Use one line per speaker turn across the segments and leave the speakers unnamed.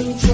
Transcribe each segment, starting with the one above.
Thank you.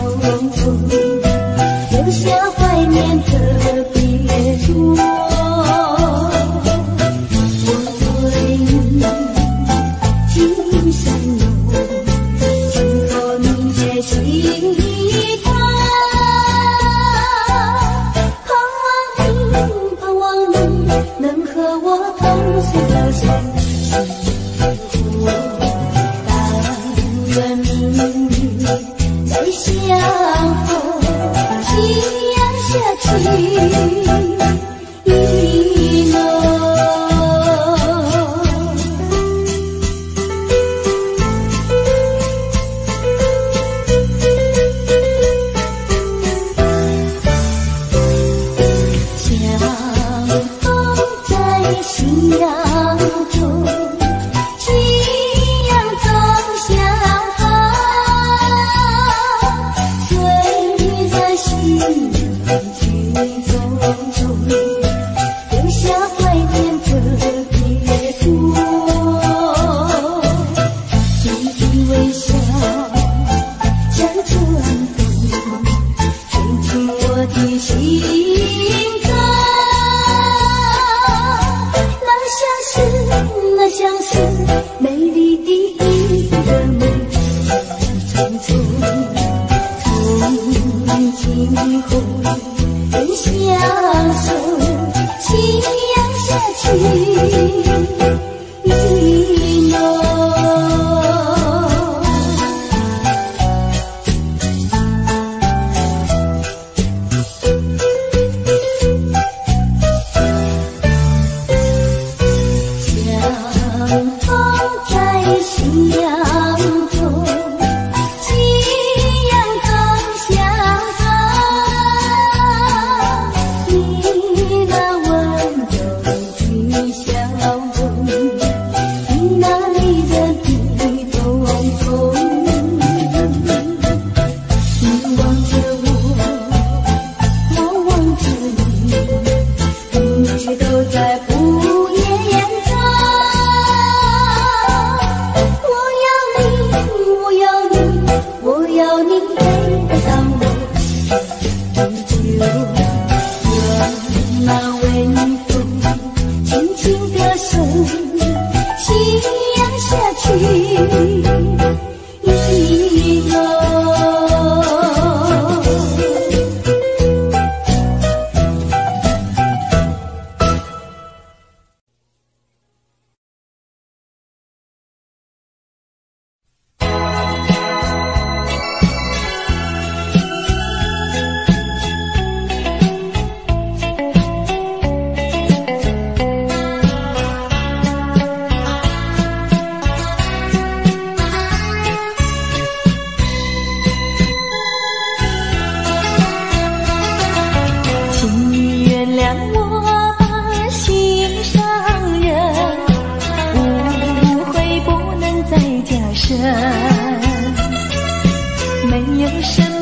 没有什么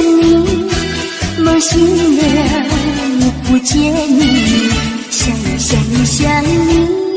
你梦醒了，不见你，想你，想你，想你。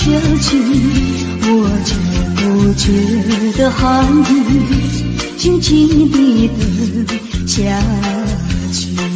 秋季我却不觉得寒意静静地等下去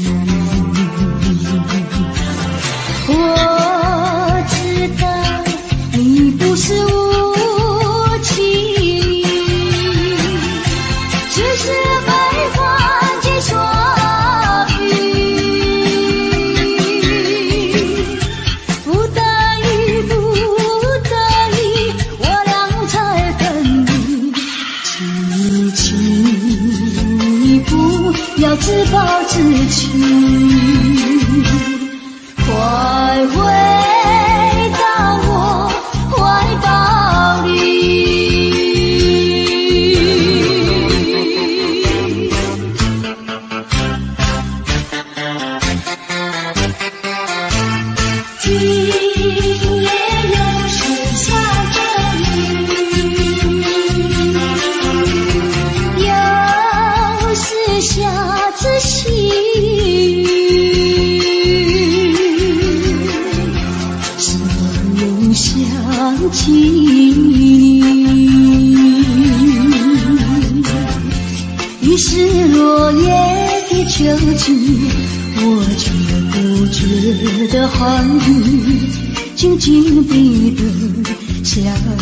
的寒雨，静静地等下。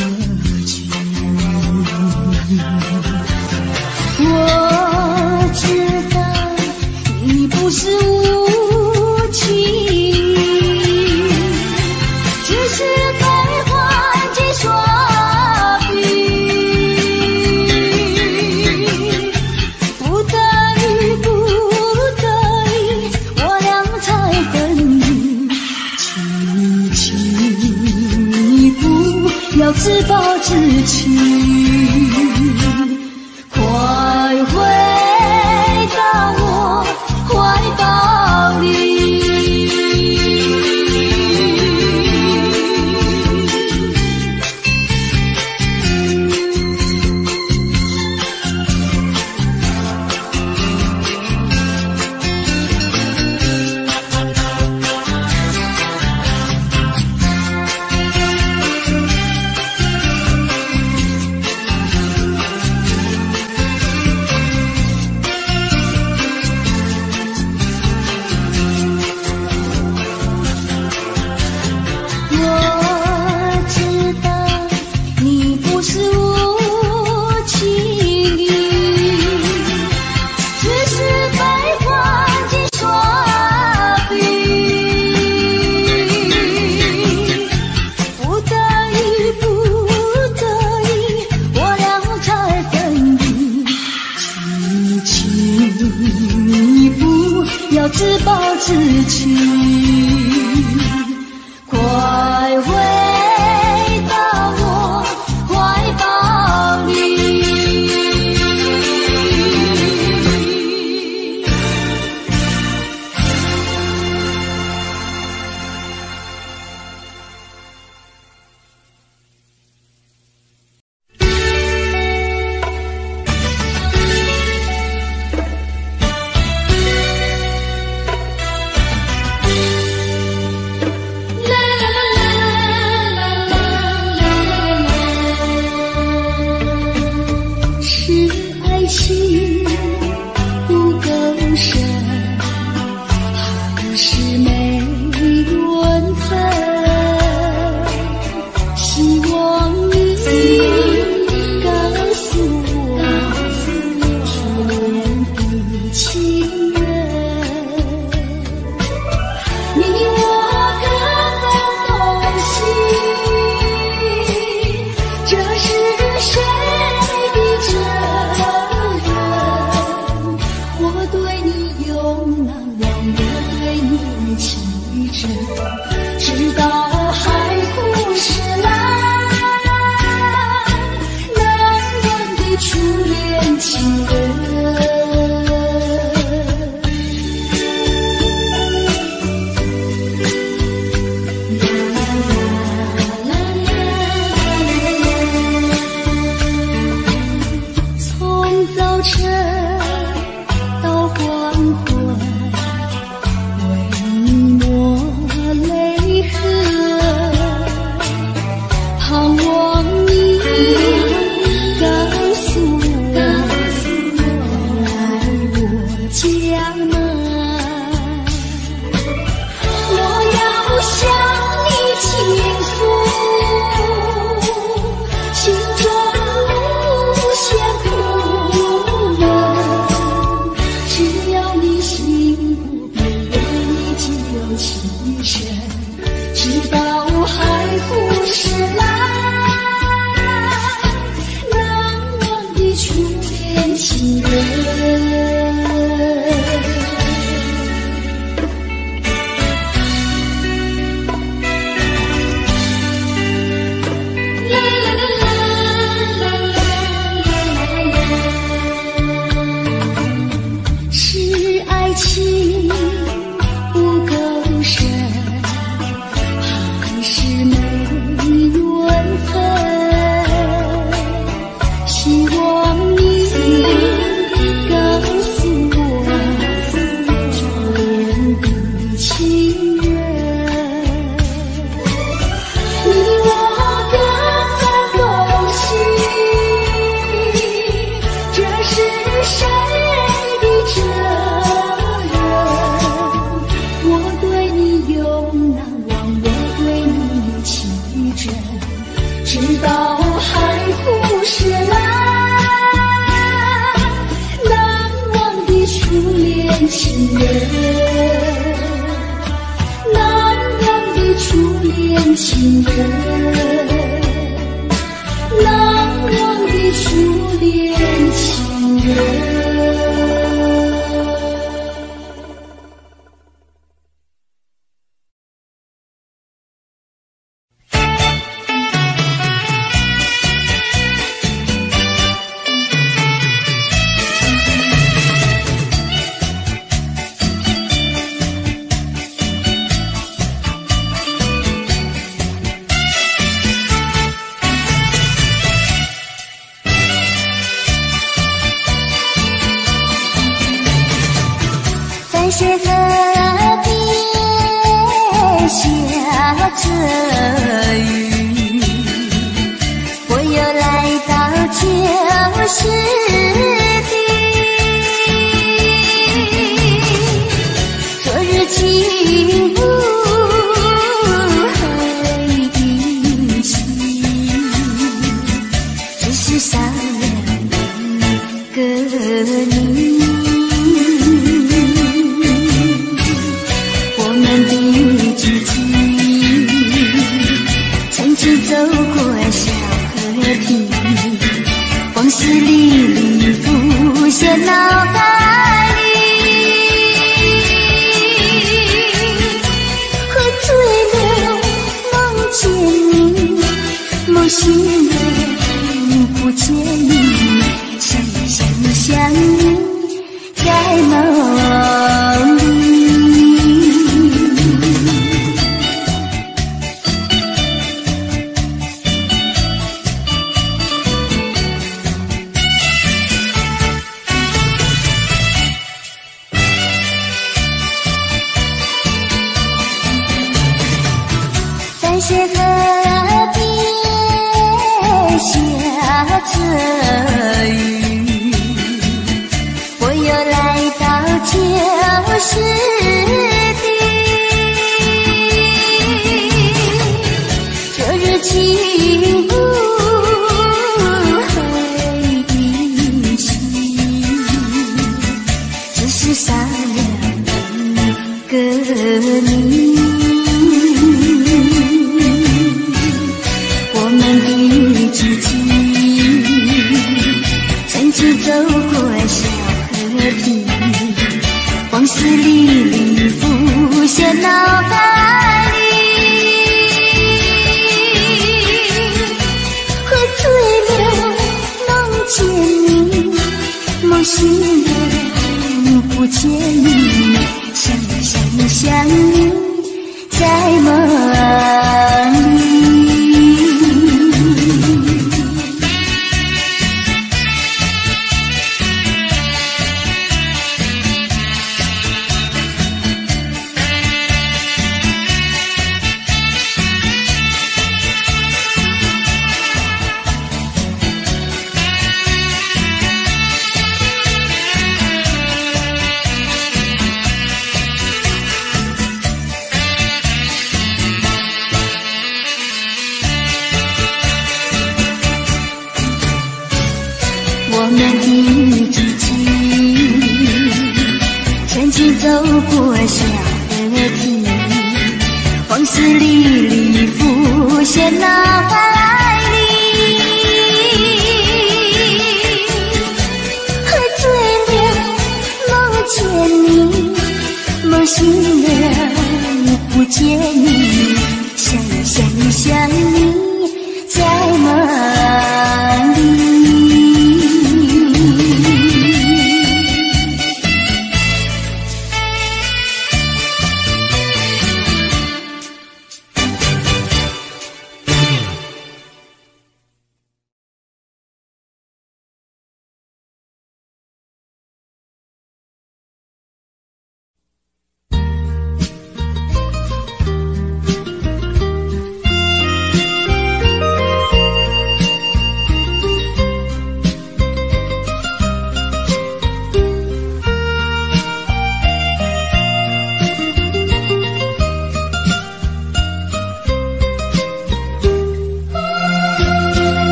见你，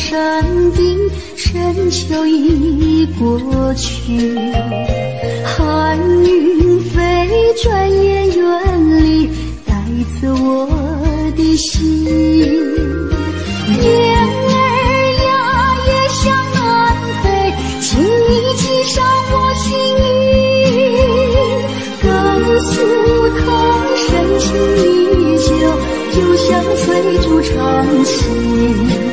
山顶深秋已过去寒云飞转眼远离带走我的心雁儿呀也向南飞请你寄上我心意告诉他深情依旧就像翠竹长青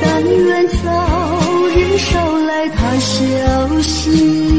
但愿早日捎来他消息。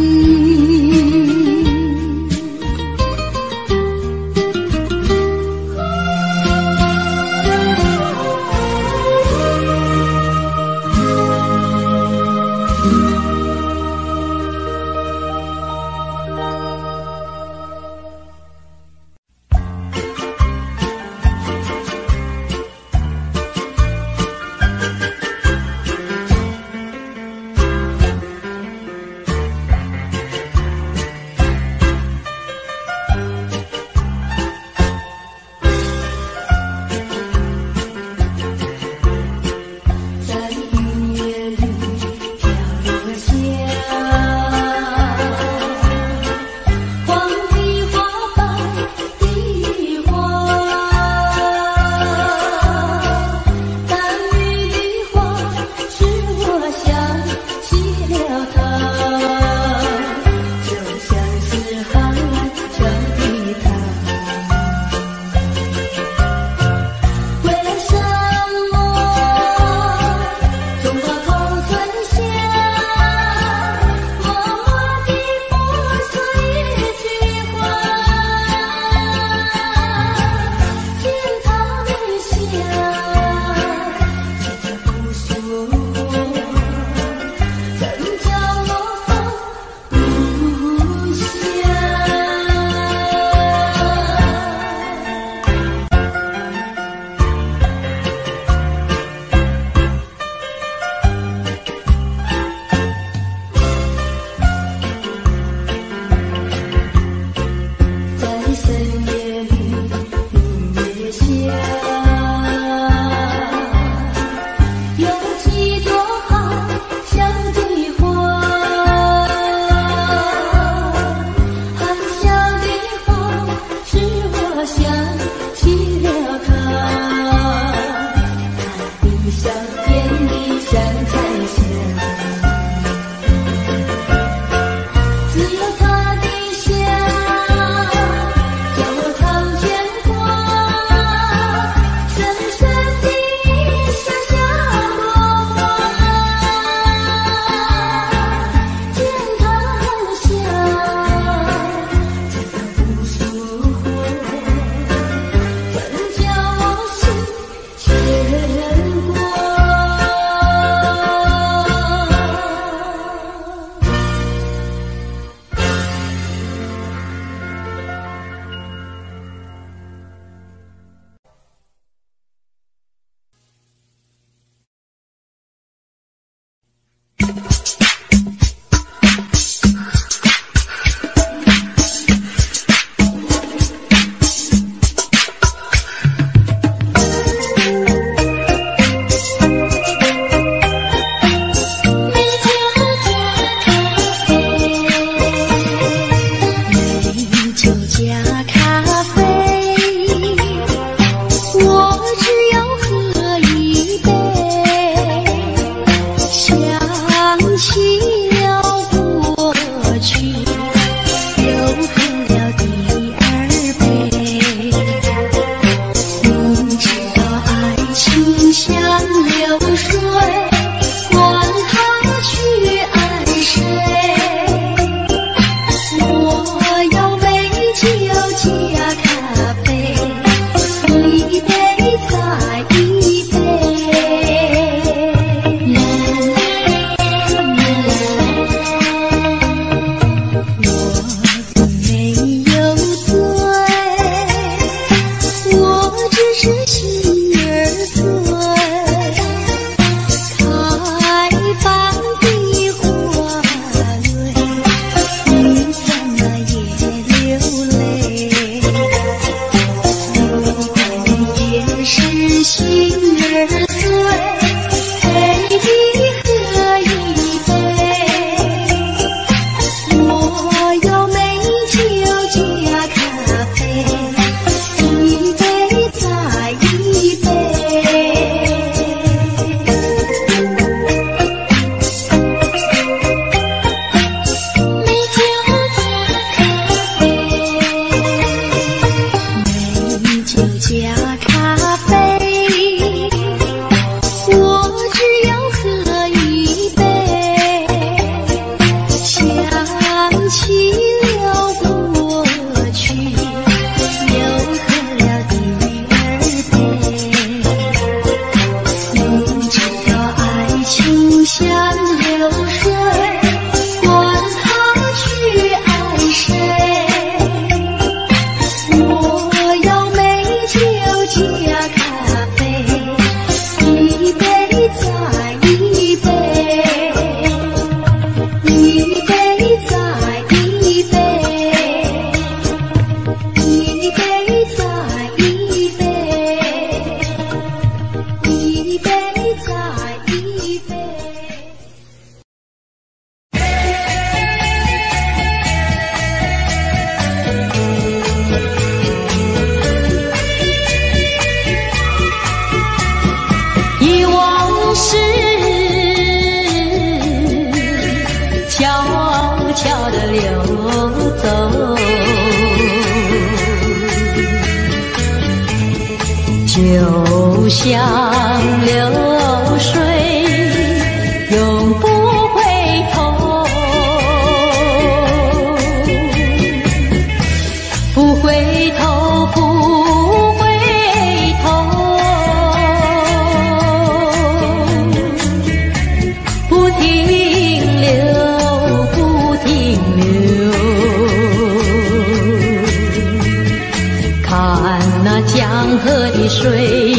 水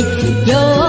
有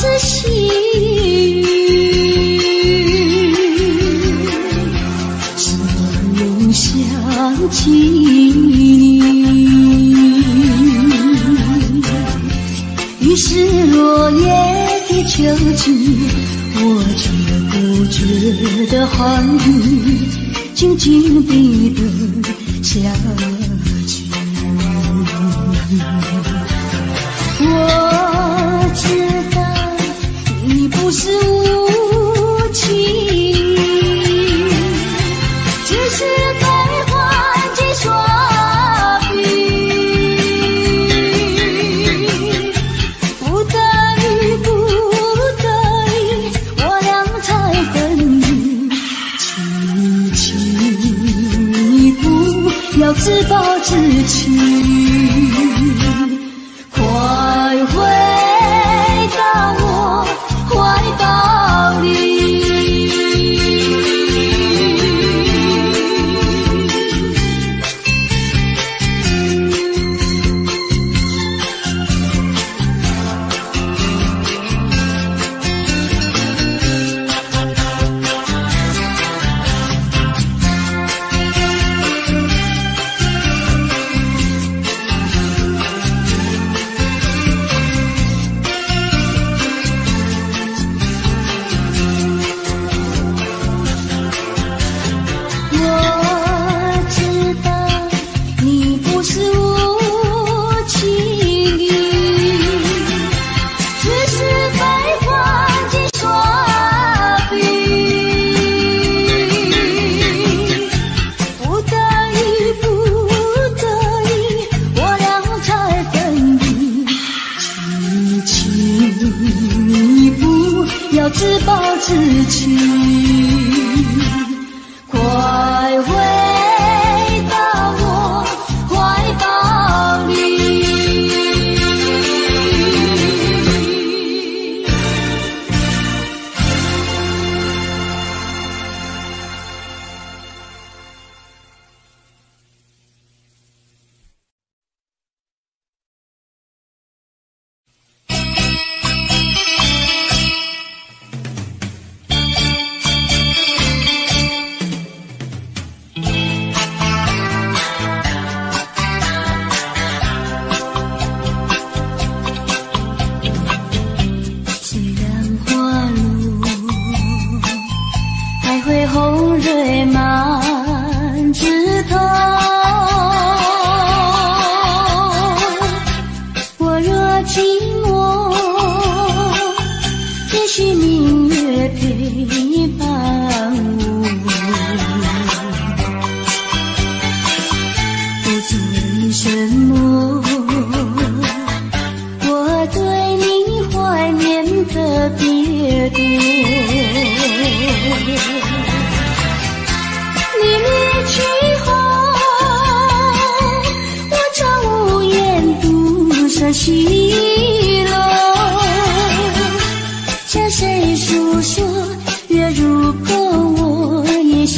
是细雨，思念想起你，已是落叶的秋季，我却不觉得寒意，静静地等。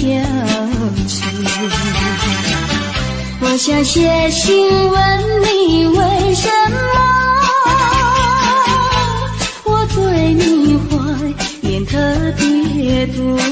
相思，我想写信问你为什么？我对你怀
念特别多。